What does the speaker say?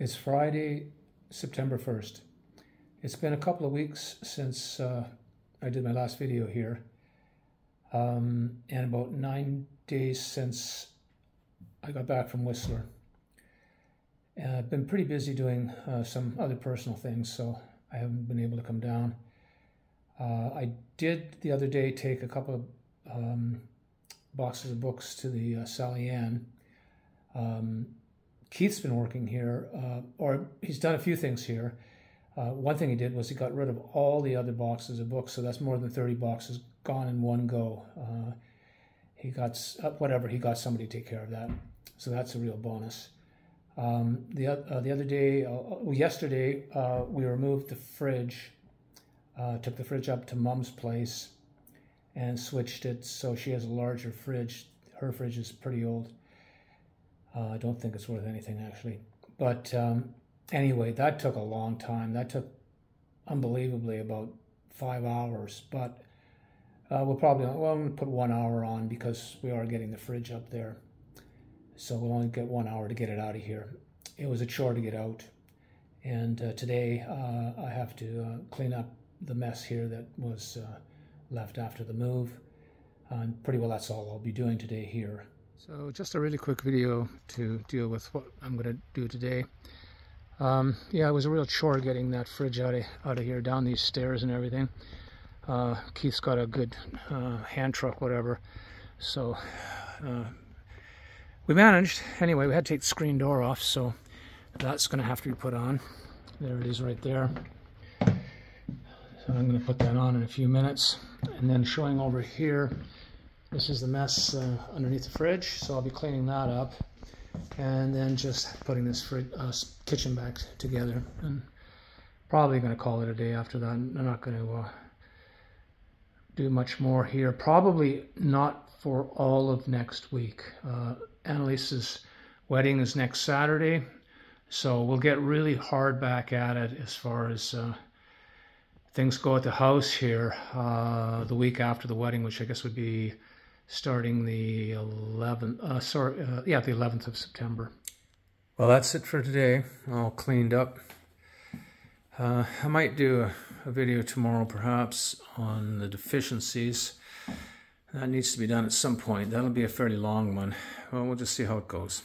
It's Friday, September 1st. It's been a couple of weeks since uh, I did my last video here, um, and about nine days since I got back from Whistler. And I've been pretty busy doing uh, some other personal things, so I haven't been able to come down. Uh, I did the other day take a couple of um, boxes of books to the uh, Sally Ann. Um, Keith's been working here, uh, or he's done a few things here. Uh, one thing he did was he got rid of all the other boxes of books, so that's more than 30 boxes gone in one go. Uh, he got, uh, whatever, he got somebody to take care of that. So that's a real bonus. Um, the, uh, the other day, uh, yesterday, we removed the fridge, took the fridge up to mom's place and switched it so she has a larger fridge. Her fridge is pretty old. Uh, I don't think it's worth anything actually. But um, anyway, that took a long time. That took unbelievably about five hours. But uh, we'll probably well we'll put one hour on because we are getting the fridge up there. So we'll only get one hour to get it out of here. It was a chore to get out. And uh, today uh, I have to uh, clean up the mess here that was uh, left after the move. And pretty well that's all I'll be doing today here. So just a really quick video to deal with what I'm going to do today. Um, yeah, it was a real chore getting that fridge out of, out of here, down these stairs and everything. Uh, Keith's got a good uh, hand truck, whatever. So uh, we managed. Anyway, we had to take the screen door off, so that's going to have to be put on. There it is right there. So I'm going to put that on in a few minutes. And then showing over here, this is the mess uh, underneath the fridge, so I'll be cleaning that up and then just putting this uh, kitchen back together and probably going to call it a day after that. I'm not going to uh, do much more here. Probably not for all of next week. Uh, Annalise's wedding is next Saturday, so we'll get really hard back at it as far as uh, things go at the house here uh, the week after the wedding, which I guess would be starting the 11th, uh, sorry, uh, yeah, the 11th of September. Well, that's it for today. All cleaned up. Uh, I might do a, a, video tomorrow, perhaps, on the deficiencies. That needs to be done at some point. That'll be a fairly long one. Well, we'll just see how it goes.